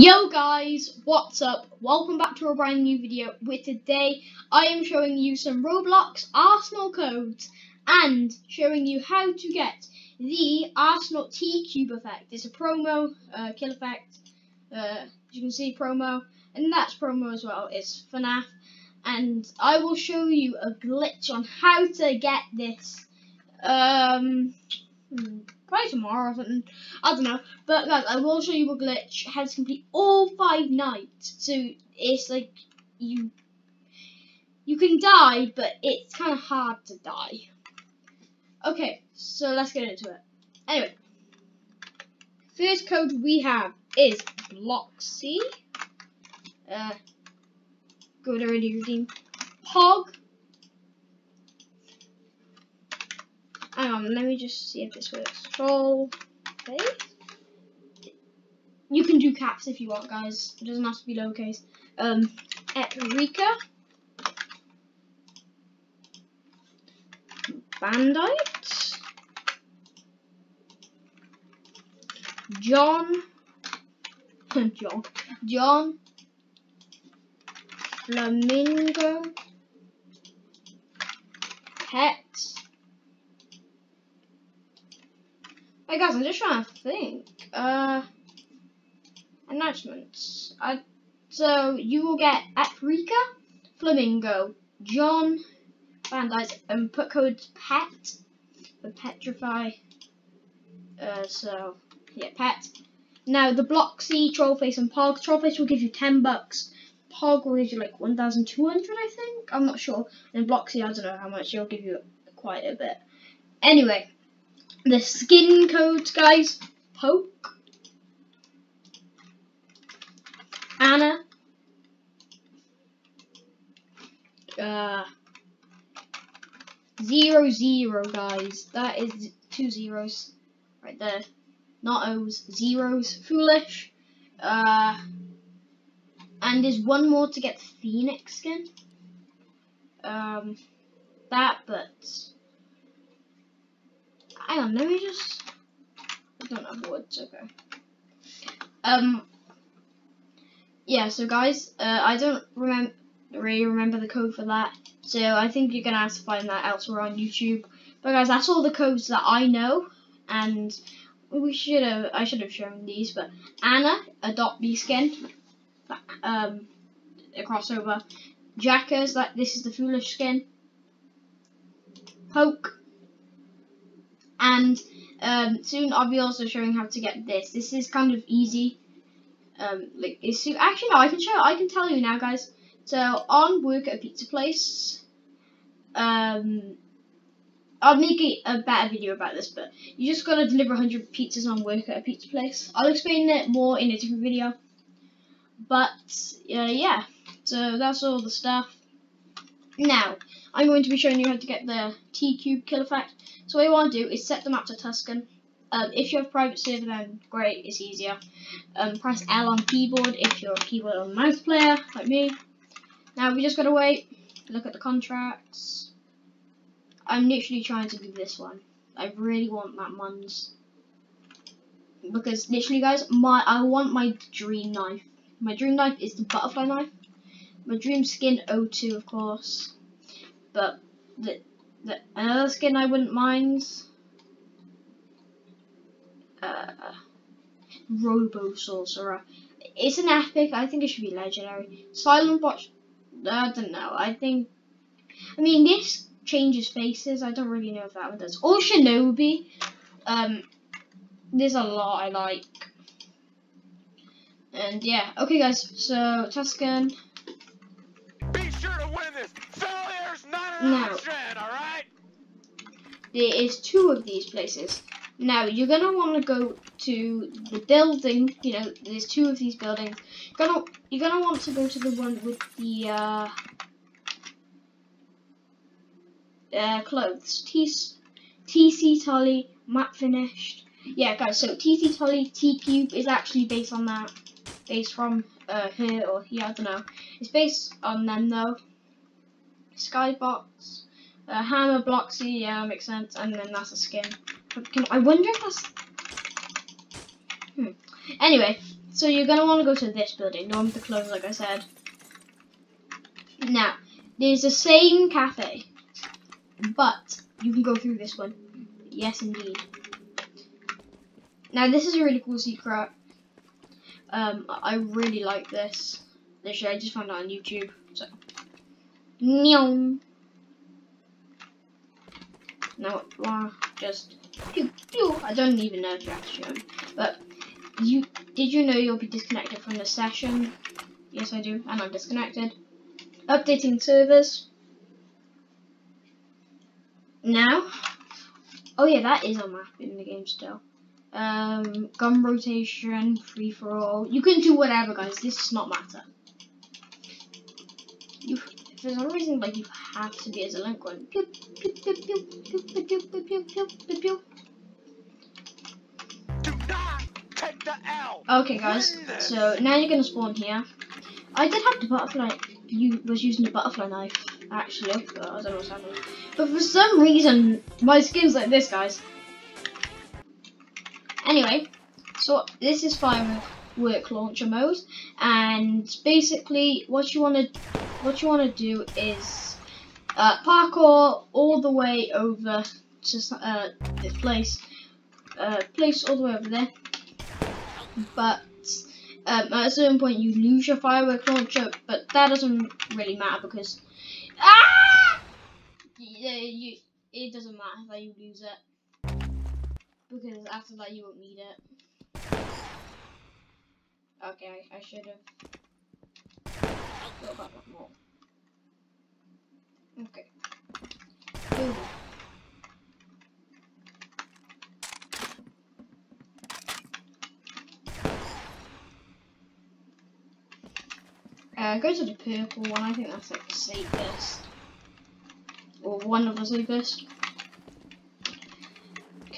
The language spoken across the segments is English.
Yo guys, what's up? Welcome back to a brand new video where today I am showing you some Roblox Arsenal codes and showing you how to get the Arsenal T-Cube effect. It's a promo, uh, kill effect, uh, as you can see promo, and that's promo as well, it's FNAF. And I will show you a glitch on how to get this. Um, hmm, probably tomorrow or something. I don't know. But guys, I will show you a glitch how to complete all five nights. So it's like you you can die, but it's kind of hard to die. Okay, so let's get into it. Anyway, first code we have is Bloxy. Uh, good already redeemed. Pog. Hang on, let me just see if this works. Troll face. You can do caps if you want, guys. It doesn't have to be lowercase. Um, Afrika. Bandite. John. John. John. Flamingo. Pet. Hey guys, I'm just trying to think. Uh, announcements. I, so you will get Afrika, Flamingo, John, Bandite, and put codes PET for Petrify. Uh, so yeah, PET. Now the Bloxy, Trollface, and Pog. Trollface will give you ten bucks. Pog will give you like one thousand two hundred, I think. I'm not sure. And Bloxy, I don't know how much. He'll give you quite a bit. Anyway the skin codes, guys. Poke. Anna. Uh, zero zero, guys. That is two zeros right there. Not O's, zeros. Foolish. Uh, and there's one more to get Phoenix skin. Um, that, but hang on, let me just. I don't have words. Okay. Um. Yeah. So guys, uh, I don't remember really remember the code for that. So I think you're gonna have to find that elsewhere on YouTube. But guys, that's all the codes that I know, and we should have I should have shown these. But Anna, Adopt B skin, um, a crossover. Jackers, like this is the foolish skin. Poke, and um, soon I'll be also showing how to get this. This is kind of easy. Um, like it's actually no, I can show. I can tell you now, guys. So on work at a pizza place, um, I'll make a, a better video about this, but you just gotta deliver 100 pizzas on work at a pizza place. I'll explain it more in a different video. But uh, yeah, so that's all the stuff. Now, I'm going to be showing you how to get the T-Cube kill effect. So what you want to do is set the map to Tuscan. Um, if you have private server, then great, it's easier. Um, press L on keyboard if you're a keyboard or mouse player, like me. Now we just gotta wait, look at the contracts. I'm literally trying to do this one. I really want that Muns. Because literally guys, my I want my dream knife. My dream knife is the butterfly knife. My dream skin O2 of course. But the, the another skin I wouldn't mind. Uh, Robo Sorcerer. It's an epic. I think it should be legendary. Silent Watch. I don't know. I think. I mean, this changes faces. I don't really know if that one does. Or Shinobi. Um, there's a lot I like. And yeah, okay, guys. So Tuscan. Sure to win this. Fellier's not an No. option, all right? there is two of these places. Now you're gonna want to go to the building. You know, there's two of these buildings. You're gonna you're gonna want to go to the one with the uh, uh, clothes. T TC Tully map finished. Yeah, guys. So TC Tully T Cube is actually based on that. Based from uh, or he. I don't know. It's based on them though. Skybox. Uh, hammer, Bloxy, yeah, makes sense, and then that's a skin. Can, I wonder if that's... Hmm. Anyway, So you're gonna want to go to this building, the one with the clothes, like I said. Now, there's the same cafe, but you can go through this one. Yes, indeed. Now, this is a really cool secret. Um, I really like this. Literally, I just found it on YouTube. So, Nyong. Now, just pew, pew. I don't even know if you actually but you did you know you'll be disconnected from the session? Yes, I do, and I'm disconnected. Updating servers. Now, oh yeah, that is a map in the game still. Um, gun rotation, free for all. You can do whatever, guys. This does not matter. You, there's some reason, like you have to be a delinquent. Pew, pew, pew, pew, pew, pew, pew, pew, pew, pew, pew. Do not take the L. Okay, guys. So now you're gonna spawn here. I did have the butterfly. You was using the butterfly knife actually. I don't know what's happening. But for some reason, my skin's like this, guys. Anyway, so this is firework launcher mode, and basically what you want to what you want to do is uh, parkour all the way over to uh, this place, uh, place all the way over there. But um, at a certain point, you lose your firework launcher, but that doesn't really matter because ah, you it doesn't matter that you lose it because after that you won't need it. Okay, I, I should have. Okay. Boom. Uh, go to the purple one. I think that's like the safest, or one of the safest.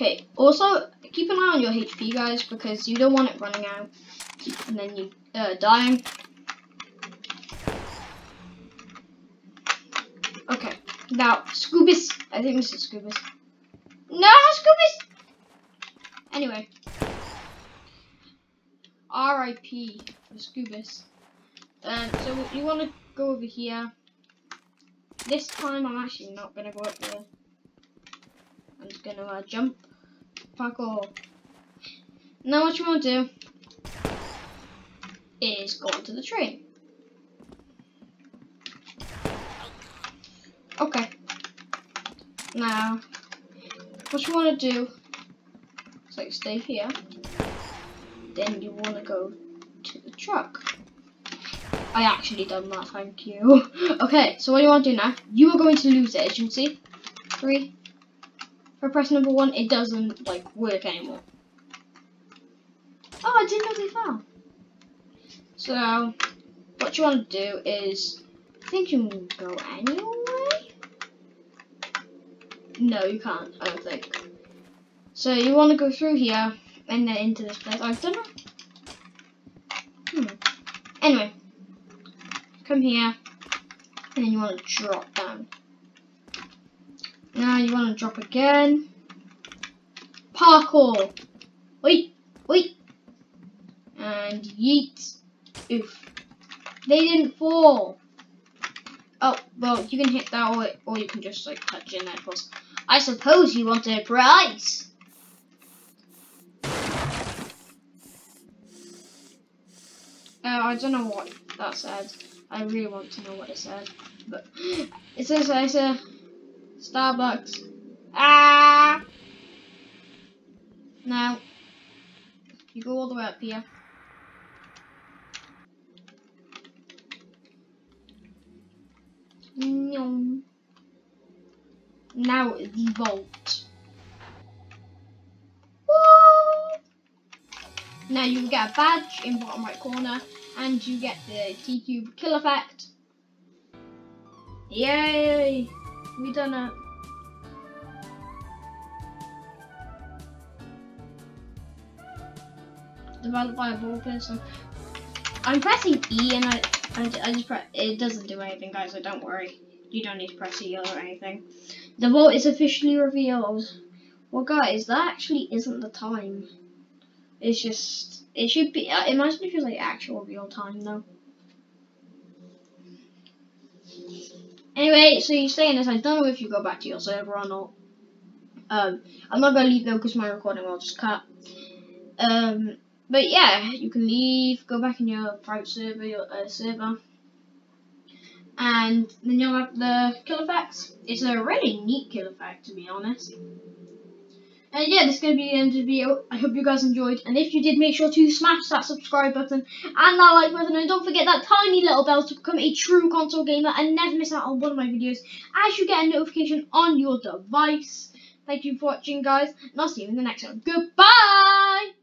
Okay. Also, keep an eye on your HP, guys, because you don't want it running out and then you uh, dying. Okay. Now, Scoobus. I think this is Scoobus. No, Scoobus. Anyway. R.I.P. for Scoobus. Um, so you want to go over here. This time I'm actually not going to go up there. I'm just going to uh, jump. Parkour. Now what you want to do is go onto the train. Okay. Now, what you want to do is like stay here. Then you want to go to the truck. I actually done that, thank you. okay, so what you want to do now, you are going to lose it, as you can see. Three. I press number one, it doesn't, like, work anymore. Oh, I didn't know they fell. So, what you want to do is, I think you can go anyway? No, you can't, I don't think. So, you want to go through here, and then into this place. I don't know. Hmm. Anyway, come here, and then you want to drop down. Now you want to drop again. Parkour. Wait, wait. And yeet. Oof. They didn't fall. Oh, well, you can hit that or, you can just like touch in that Plus, I suppose you want a prize. Uh, I don't know what that said. I really want to know what it said. But it says I a Starbucks. Ah! Now, you go all the way up here. Nyong. Now the vault. Whoa! Now you get a badge in bottom right corner, and you get the T cube kill effect. Yay! It. Developed by a ball person. I'm pressing E and I, I, I just press, it doesn't do anything guys, so don't worry. You don't need to press E or anything. The vote is officially revealed. Well guys, that actually isn't the time. It's just It should be. Uh, imagine if it was like actual real time though. Anyway, so you're saying this. I don't know if you go back to your server or not. Um, I'm not gonna leave though because my recording will just cut. Um, but yeah, you can leave, go back in your private server, your uh, server, and then you'll have the kill effects. It's a really neat kill effect, to be honest. And yeah, this is going to be the end of the video. I hope you guys enjoyed. And if you did, make sure to smash that subscribe button and that like button. And don't forget that tiny little bell to become a true console gamer and never miss out on one of my videos as you get a notification on your device. Thank you for watching, guys. And I'll see you in the next one. Goodbye!